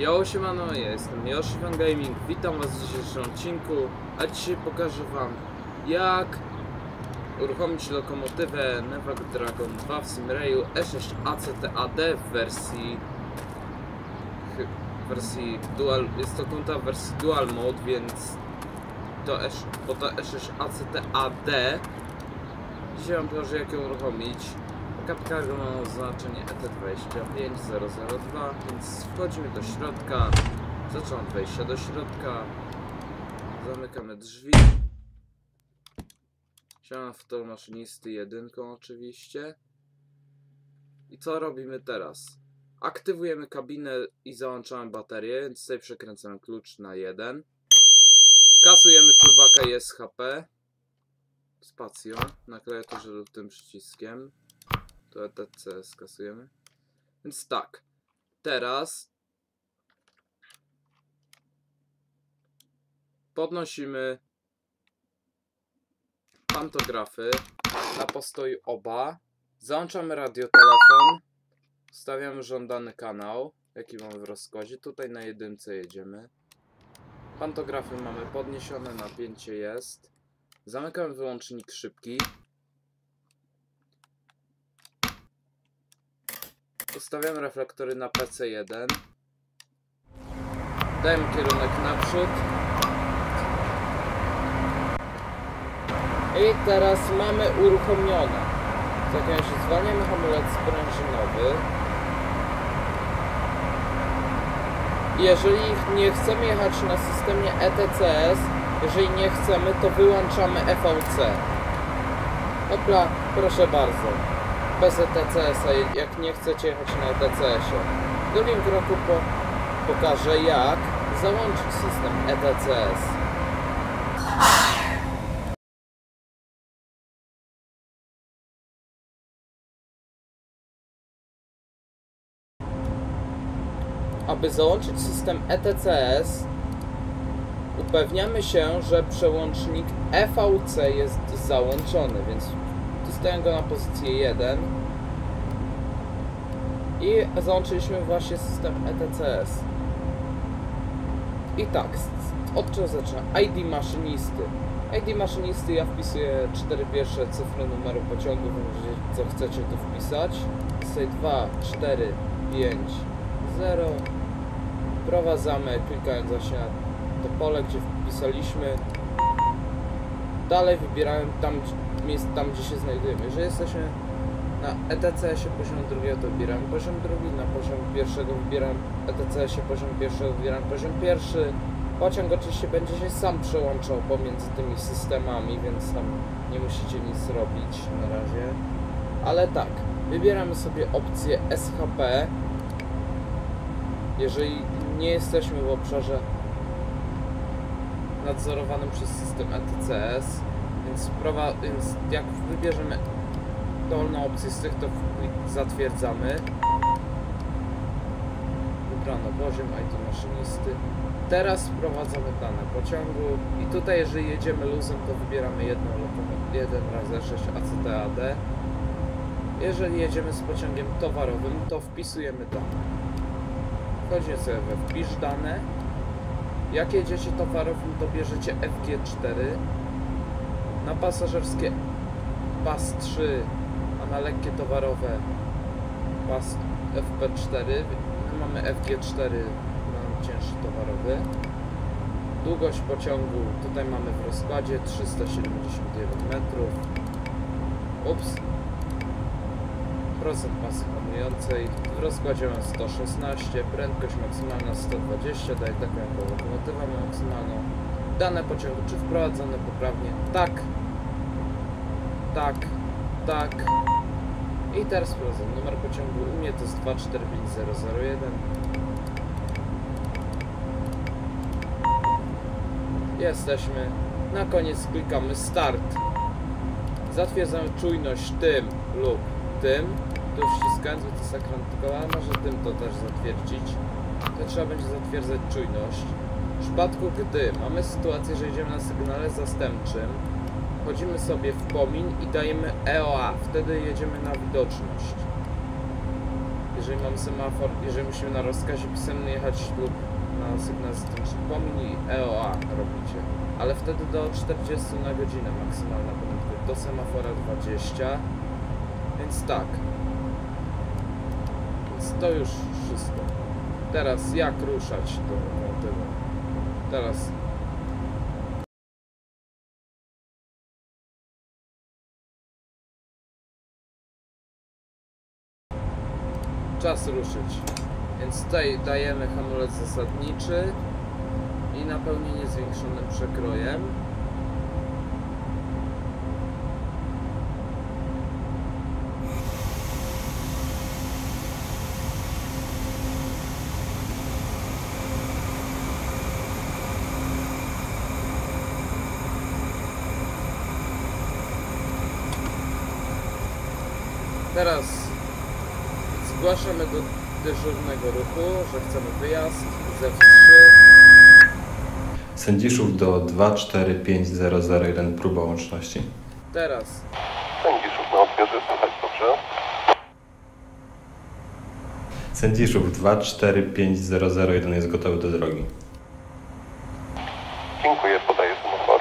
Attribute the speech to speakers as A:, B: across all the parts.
A: Yo, siemano, ja jestem Yoshi Van Gaming, witam was w dzisiejszym odcinku, a dzisiaj pokażę wam jak uruchomić lokomotywę Nevak Dragon 2 w Simrayu E6 ACTAD w wersji wersji dual, jest to konta w wersji dual mode, więc to E, bo to E6 ACTAD dzisiaj wam pokażę jak ją uruchomić Kapkargo ma oznaczenie E ET25002, więc wchodzimy do środka. Zaczynam wejścia do środka. Zamykamy drzwi. Siadam w to maszynisty jedynką oczywiście. I co robimy teraz? Aktywujemy kabinę i załączamy baterię, więc tutaj przekręcamy klucz na 1. Kasujemy czuwaka i SHP. Spacją na klawiaturze lub tym przyciskiem to ETC skasujemy. Więc tak, teraz podnosimy pantografy na postoi oba, załączamy radiotelefon, stawiamy żądany kanał, jaki mamy w rozkładzie, tutaj na jedynce jedziemy. Pantografy mamy podniesione, napięcie jest. Zamykamy wyłącznik szybki. Ustawiam reflektory na PC1. Dajemy kierunek naprzód. I teraz mamy uruchomione. Zatem się zwalniamy hamulec sprężynowy. Jeżeli nie chcemy jechać na systemie ETCS, jeżeli nie chcemy, to wyłączamy EVC. Dobra, proszę bardzo bez ETCS-a, jak nie chcecie jechać na ETCS-ie. W drugim kroku po, pokażę jak załączyć system E ETCS. Aby załączyć system E ETCS upewniamy się, że przełącznik EVC jest załączony, więc Ustawiam go na pozycję 1 i załączyliśmy właśnie system ETCS. I tak, od czego zaczyna? ID maszynisty. ID maszynisty ja wpisuję cztery pierwsze cyfry numeru pociągu, co chcecie to wpisać. Tutaj 2, 4, 5, 0. Wprowadzamy klikając właśnie na to pole, gdzie wpisaliśmy. Dalej wybierałem tam, miejsc, tam gdzie się znajdujemy. Jeżeli jesteśmy na ETCS-ie poziomu drugiego, to wybieramy poziom drugi, na poziom pierwszego wybieram ETCS-ie poziom pierwszego, wybieram poziom pierwszy. Pociąg oczywiście będzie się sam przełączał pomiędzy tymi systemami, więc tam nie musicie nic robić na razie. Ale tak, wybieramy sobie opcję SHP. Jeżeli nie jesteśmy w obszarze nadzorowanym przez system ETCS, więc, sprawa, więc jak wybierzemy dolną opcję z tych, to zatwierdzamy. Wybrano poziom IT maszynisty. Teraz wprowadzamy dane pociągu i tutaj jeżeli jedziemy luzem, to wybieramy jedną jeden razy 6 ACTAD. Jeżeli jedziemy z pociągiem towarowym, to wpisujemy dane. Wchodzimy sobie we wpisz dane. Jak jedziecie towarowym, to bierzecie FG4 na pasażerskie PAS 3, a na lekkie towarowe PAS FP4. My mamy FG4 na cięższy towarowy. Długość pociągu tutaj mamy w rozkładzie 371 metrów. Ups. Procent masy hamującej w rozkładzie mam 116, prędkość maksymalna 120, daje taką lokomotywę maksymalną dane pociągu, czy wprowadzone poprawnie? Tak. Tak. Tak. I teraz sprawdzam numer pociągu. U mnie to jest 245001. Jesteśmy. Na koniec klikamy start. Zatwierdzamy czujność tym lub tym. Tu wciskając, bo to jest ekran tylko, ale może tym to też zatwierdzić. To trzeba będzie zatwierdzać czujność. W przypadku gdy mamy sytuację, że jedziemy na sygnale zastępczym, wchodzimy sobie w pomin i dajemy EOA, wtedy jedziemy na widoczność. jeżeli mamy semafor, jeżeli musimy na rozkazie pisemnym jechać lub na sygnał zewnętrzny, pomnij EOA robicie. Ale wtedy do 40 na godzinę maksymalna prędkość, do semafora 20. Więc tak. Więc to już wszystko. Teraz jak ruszać tą motywą? Teraz czas ruszyć. Więc tutaj dajemy hamulec zasadniczy i napełnienie zwiększonym przekrojem. Teraz zgłaszamy do dyżurnego ruchu, że chcemy wyjazd Z3.
B: Sędziszów do 245001 próba łączności.
A: Teraz
C: Sędziszów na odbiorze słychać dobrze?
B: Sędziszów 245001 jest gotowy do drogi.
C: Dziękuję, podaję semafor.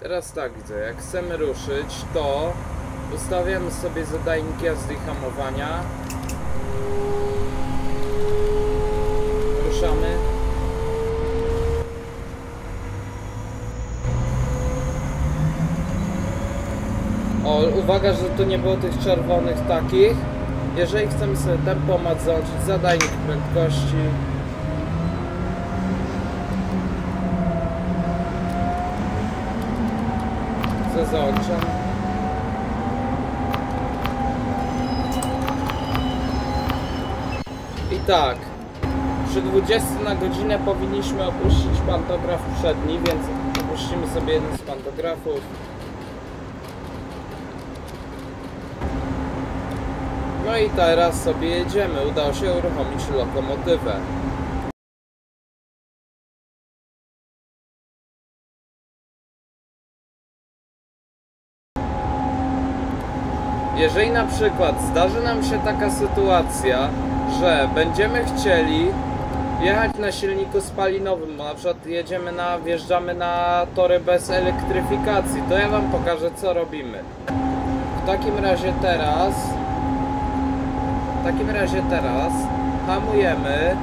A: Teraz tak widzę, jak chcemy ruszyć, to ustawiamy sobie zadajnik jazdy i hamowania. Ruszamy. O, uwaga, że tu nie było tych czerwonych takich. Jeżeli chcemy sobie tempomat załączyć, zadajnik prędkości. Co załączam? I tak, przy 20 na godzinę powinniśmy opuścić pantograf przedni, więc opuścimy sobie jeden z pantografów. No i teraz sobie jedziemy. Udało się uruchomić lokomotywę. Jeżeli na przykład zdarzy nam się taka sytuacja, że będziemy chcieli jechać na silniku spalinowym, bo na przykład jedziemy na, wjeżdżamy na tory bez elektryfikacji, to ja wam pokażę co robimy. W takim razie teraz w takim razie teraz hamujemy,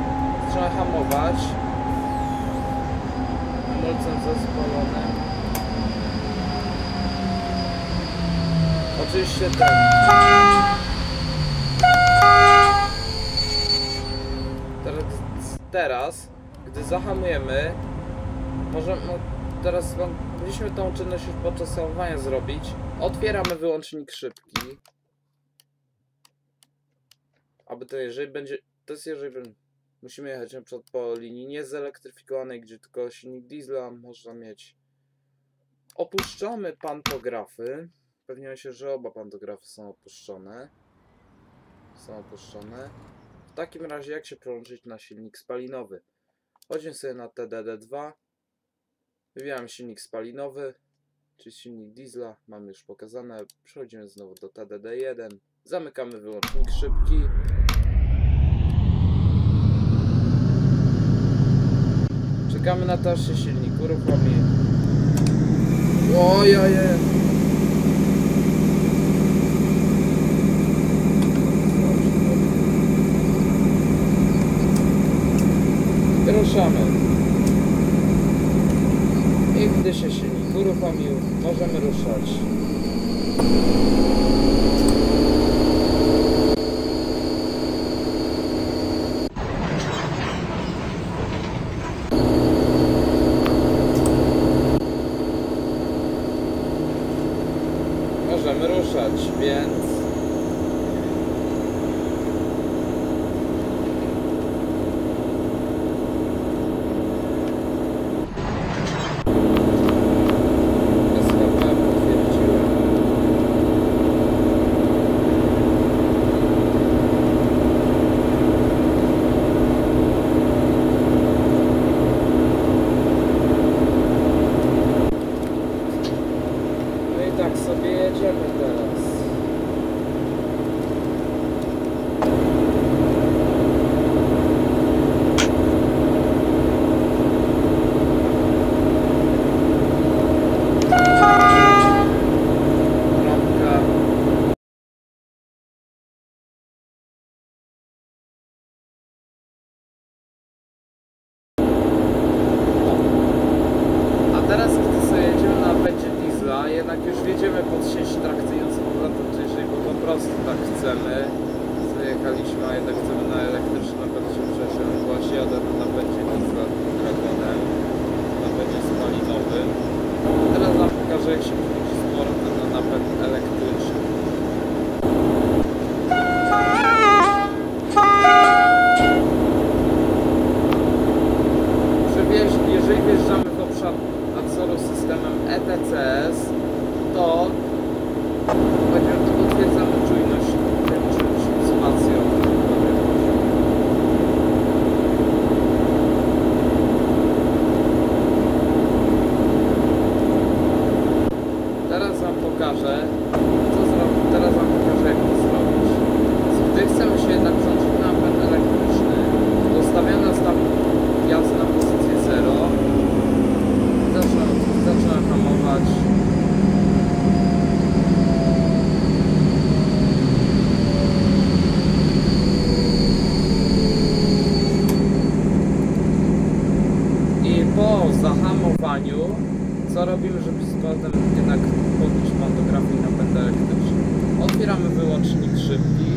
A: trzeba hamować hamulcem zespolonym. Oczywiście ten. Teraz, teraz gdy zahamujemy, możemy, no, teraz mogliśmy tą czynność już podczas hamowania zrobić. Otwieramy wyłącznik szybki. Aby to jeżeli będzie. To jest jeżeli będzie- musimy jechać na przykład po linii niezelektryfikowanej, gdzie tylko silnik diesla można mieć. Opuszczamy pantografy. Pewnie się, że oba pantografy są opuszczone. Są opuszczone. W takim razie jak się przełączyć na silnik spalinowy? Chodzimy sobie na TDD2. Wybieramy silnik spalinowy, czyli silnik diesla. Mamy już pokazane. Przechodzimy znowu do TDD1. Zamykamy wyłącznik szybki. Czekamy na to, aż się silnik uruchomi. Ojeje! Ruszamy. I gdy się silnik uruchomił, możemy ruszać. Możemy ruszać, więc... SKP potwierdziłem. No i tak sobie jedziemy teraz. jak już wjedziemy pod sieć trakcyjną z powrotem, to jeżeli bo po prostu tak chcemy, zajechaliśmy, a jednak chcemy na elektryczny napęd się jadę na napędzie diesla Dragonem, napędzie spalinowym. Teraz wam pokażę jak się wchodzi z powrotem na napęd elektryczny. Przy wjeźd- Jeżeli wjeżdżamy w obszar nadzoru systemem ETCS, to Powiedział, to potwierdzamy czujność tym czymś spacją. Teraz wam pokażę, co zrobić. Teraz wam pokażę, jak to zrobić. Gdy chcemy się jednak włączyć na napęd elektryczny, to ustawiamy nastaw jazdy na pozycję 0. Zaczyna, zaczyna hamować. I po zahamowaniu, co robimy, żeby powrotem jednak podnieść pantografię i napęd elektryczny? Otwieramy wyłącznik szybki.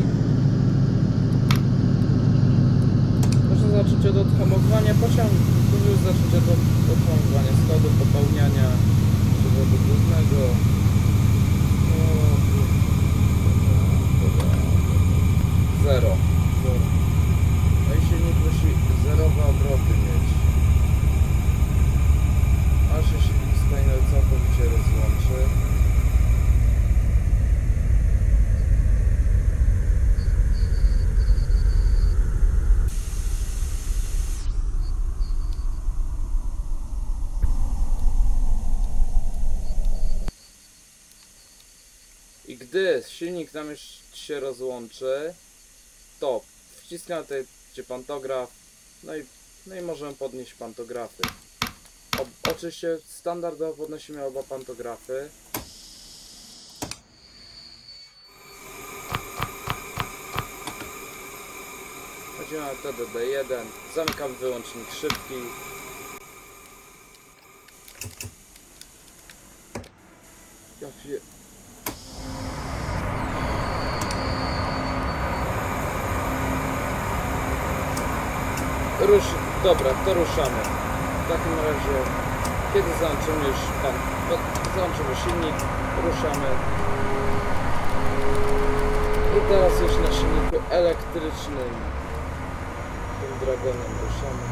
A: Proszę zacząć od odhamowania pociągu. Proszę zacząć od odhamowania składu, popełniania przewodu głównego. O, Zero. Zero. No i silnik musi zerowe obroty mieć. Aż się silnik spinal całkowicie rozłączy. I gdy silnik nam już się rozłączy, to wciskamy tutaj gdzie pantograf, no i, no i możemy podnieść pantografy. Ob, oczywiście standardowo podnosimy oba pantografy. Chodzimy na TDD1, zamykam wyłącznik szybki. Dobra, to ruszamy. W takim razie, kiedy załączymy już po- Załączymy silnik, ruszamy. I teraz już na silniku elektrycznym tym dragonem ruszamy.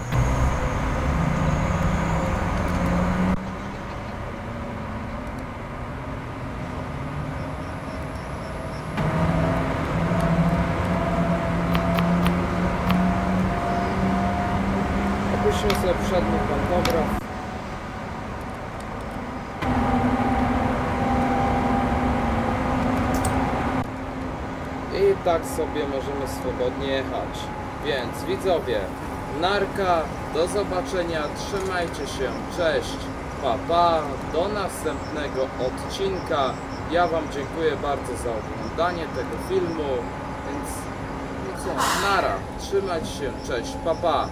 A: Opuścimy sobie przedni pantograf. I tak sobie możemy swobodnie jechać. Więc widzowie, narka, do zobaczenia, trzymajcie się, cześć, pa pa, do następnego odcinka. Ja Wam dziękuję bardzo za oglądanie tego filmu, więc no co, nara, trzymajcie się, cześć, pa pa.